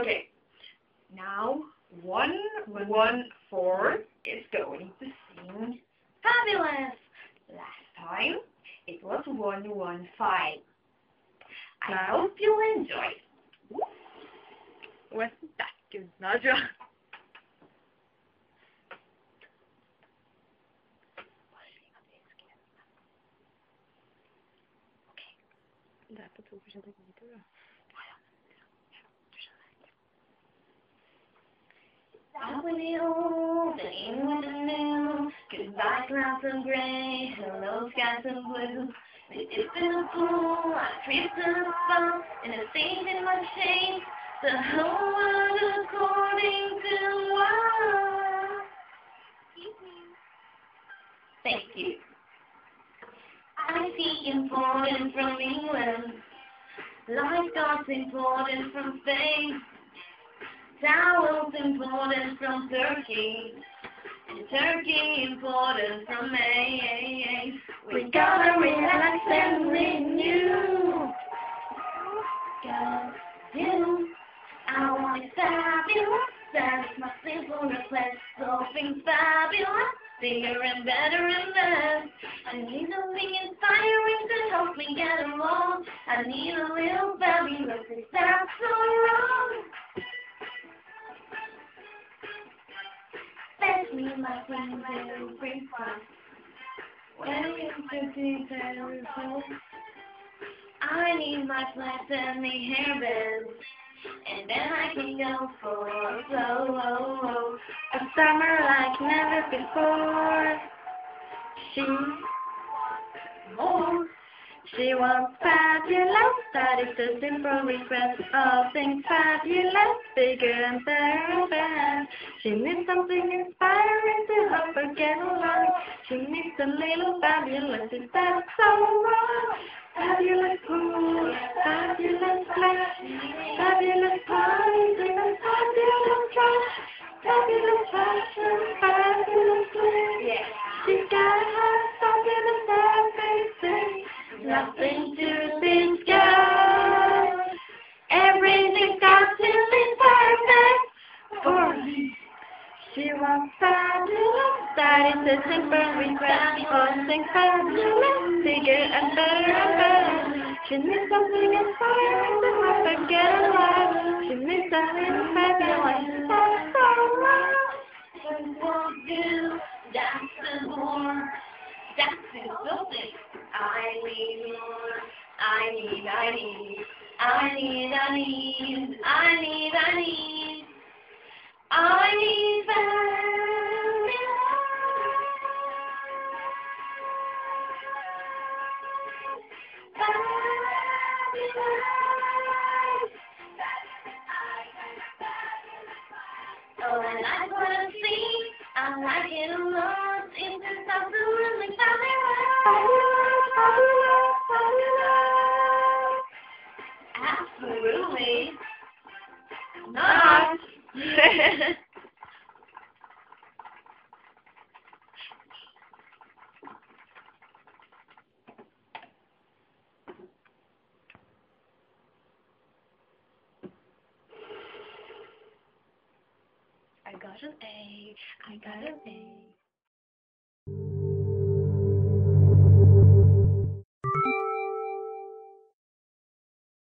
Okay. Now, one, one, four is going to sing fabulous. Last time, it was one, one, five. I Now? hope you enjoy. Wasn't that good, Nadja? Det på to forskjellige Out with the old and in with the new. Goodbye clouds of gray, hello skies of blue. We dip in the pool, I creep to the sun, and stains in my shade. The whole world according to what? Thank you. I see important from England, lifeguards important from Spain. Towels imported from Turkey, and Turkey imported from Maine. We gotta relax and renew. Cause you, I want it fabulous. That's my simple request. Something fabulous, bigger and better and best. I need something inspiring to help me get along. I need a little fabulous. Is that so wrong? Me my friends and bring fun. When you fifty telephone, I need my flats and the hairbands, and then I can go for a solo. A summer like never before. She more. She wants fabulous, that is the simple request. All things fabulous, bigger and better and better. She needs something inspiring to help her get along. She needs a little fabulous, is that so wrong? Fabulous pool, fabulous flash, fabulous parties fabulous. That is a simple request. Something fabulous, bigger and better and better. She needs something inspiring to help her get alive. She needs little fabulous. That's alright. What won't do, that's the. That's the something. I need more. I need, I need. I need, I need. I need, I need. I need Oh, I wanna see, I like it a lot. It's just absolutely fabulous. Got an A. I got an A.